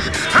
please.